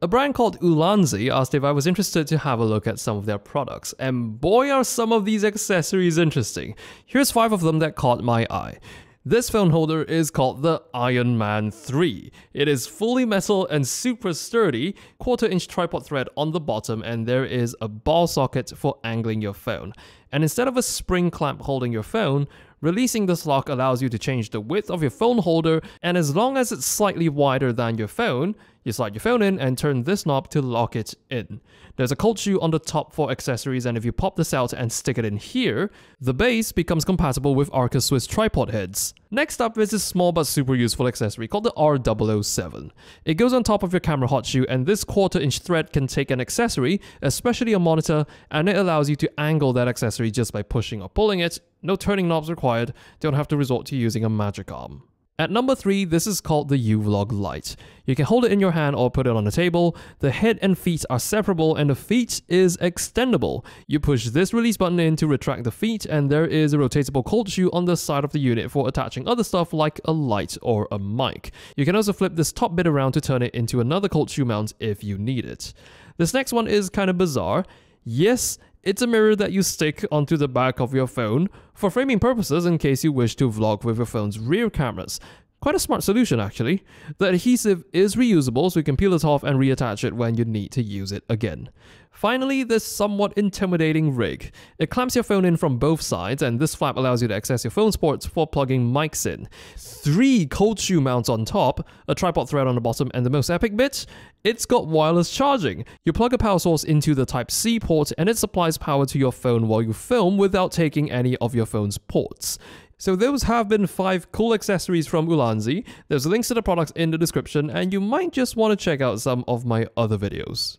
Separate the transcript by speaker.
Speaker 1: A brand called Ulanzi asked if I was interested to have a look at some of their products, and boy are some of these accessories interesting. Here's five of them that caught my eye. This phone holder is called the Iron Man 3. It is fully metal and super sturdy, quarter inch tripod thread on the bottom and there is a ball socket for angling your phone. And instead of a spring clamp holding your phone, Releasing this lock allows you to change the width of your phone holder, and as long as it's slightly wider than your phone, you slide your phone in and turn this knob to lock it in. There's a cold shoe on the top for accessories, and if you pop this out and stick it in here, the base becomes compatible with Arca Swiss tripod heads. Next up is this small but super useful accessory called the R007. It goes on top of your camera hot shoe, and this quarter inch thread can take an accessory, especially a monitor, and it allows you to angle that accessory just by pushing or pulling it, no turning knobs required, don't have to resort to using a magic arm. At number 3, this is called the U-Vlog Lite. You can hold it in your hand or put it on a table. The head and feet are separable and the feet is extendable. You push this release button in to retract the feet and there is a rotatable cold shoe on the side of the unit for attaching other stuff like a light or a mic. You can also flip this top bit around to turn it into another cold shoe mount if you need it. This next one is kind of bizarre. Yes, it's a mirror that you stick onto the back of your phone for framing purposes in case you wish to vlog with your phone's rear cameras. Quite a smart solution actually. The adhesive is reusable so you can peel it off and reattach it when you need to use it again. Finally, this somewhat intimidating rig. It clamps your phone in from both sides and this flap allows you to access your phone's ports for plugging mics in. Three cold shoe mounts on top, a tripod thread on the bottom and the most epic bit, it's got wireless charging. You plug a power source into the Type-C port and it supplies power to your phone while you film without taking any of your phone's ports. So those have been 5 cool accessories from Ulanzi. There's links to the products in the description and you might just want to check out some of my other videos.